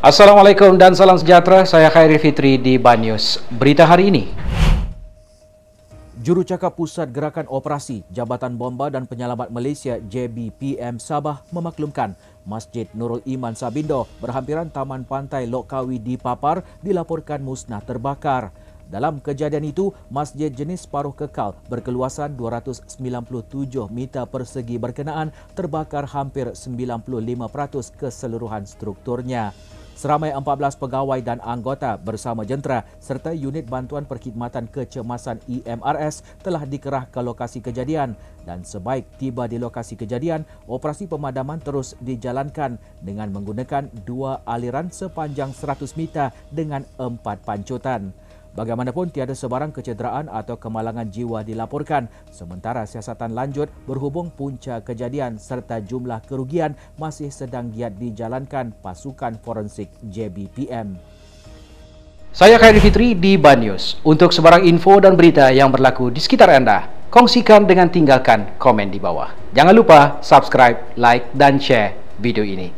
Assalamualaikum dan salam sejahtera. Saya Khairi Fitri di Banyus. Berita hari ini. Jurucakap Pusat Gerakan Operasi Jabatan Bomba dan Penyelamat Malaysia JBPM Sabah memaklumkan Masjid Nurul Iman Sabindo berhampiran Taman Pantai Lok Kawi di Papar dilaporkan musnah terbakar. Dalam kejadian itu, masjid jenis paruh kekal berkeluasan 297 meter persegi berkenaan terbakar hampir 95% keseluruhan strukturnya. Seramai 14 pegawai dan anggota bersama jentera serta unit bantuan perkhidmatan kecemasan EMRS telah dikerah ke lokasi kejadian dan sebaik tiba di lokasi kejadian, operasi pemadaman terus dijalankan dengan menggunakan dua aliran sepanjang 100 meter dengan empat pancutan. Bagaimanapun tiada sebarang kecederaan atau kemalangan jiwa dilaporkan sementara siasatan lanjut berhubung punca kejadian serta jumlah kerugian masih sedang giat dijalankan pasukan forensik JBPM. Saya Khairi Fitri di Banyus. Untuk sebarang info dan berita yang berlaku di sekitar anda, kongsikan dengan tinggalkan komen di bawah. Jangan lupa subscribe, like dan share video ini.